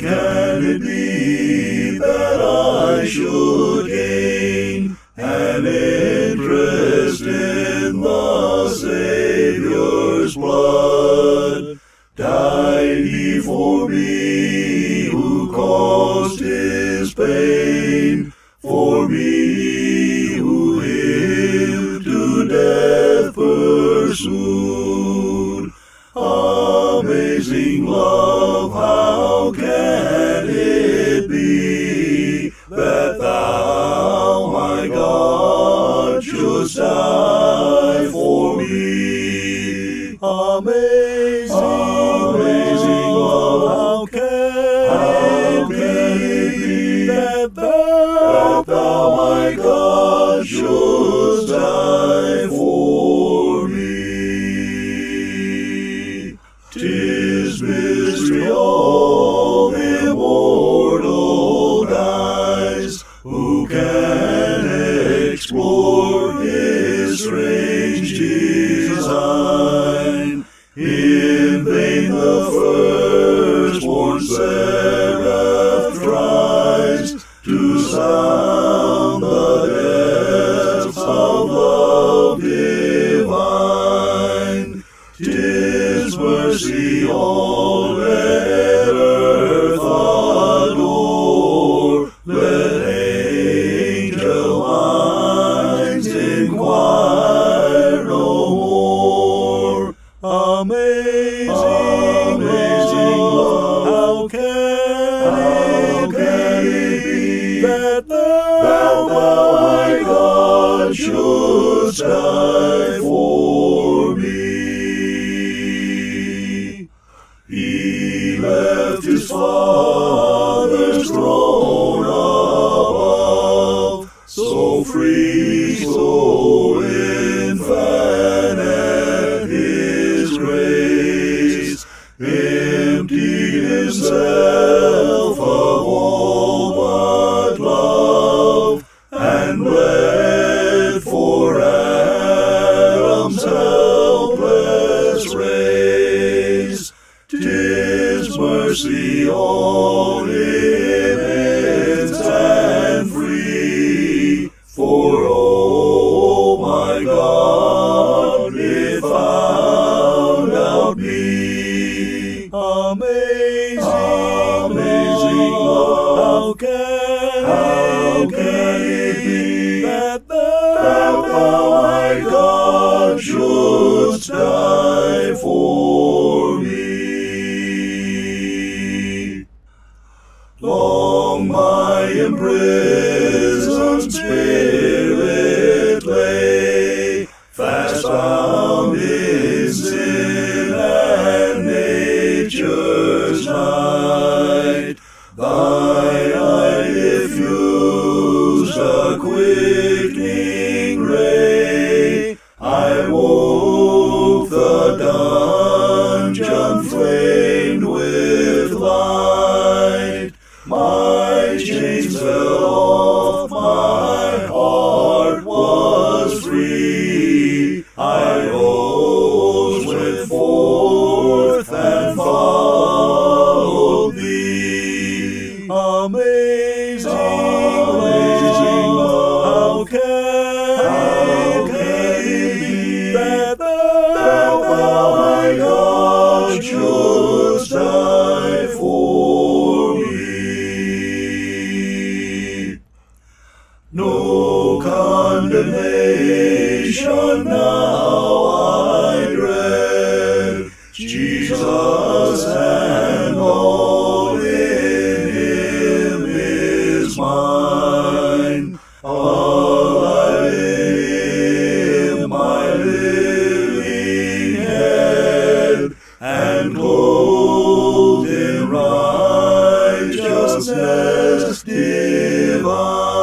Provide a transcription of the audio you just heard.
can it be that I should gain an interest in the Savior's blood? Died he for me who caused his pain, for me who him to death pursued. Amazing love, my God, shouldst die for me? Amazing, amazing love, how can, how can it be that thou, that thou, my God, shouldst die for me? Tis mystery all immortal eyes who can explore his strange design. In vain the firstborn seraph tries to sound the depths of love divine. Tis mercy all shouldst die for me? He left his father's throne above, so free, so infinite his grace, emptied himself found out me. Amazing, imprisoned spirit condemnation now I dread. Jesus and all in him is mine. Alive in him my living head, and clothed in righteousness divine.